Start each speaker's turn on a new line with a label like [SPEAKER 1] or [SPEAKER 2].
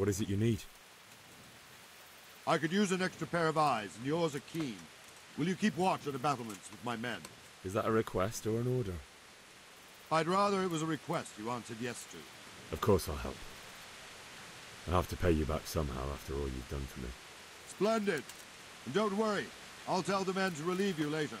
[SPEAKER 1] What is it you need?
[SPEAKER 2] I could use an extra pair of eyes, and yours are keen. Will you keep watch on the battlements with my men?
[SPEAKER 1] Is that a request or an order?
[SPEAKER 2] I'd rather it was a request you answered yes to.
[SPEAKER 1] Of course I'll help. I'll have to pay you back somehow after all you've done for me.
[SPEAKER 2] Splendid! And don't worry, I'll tell the men to relieve you later.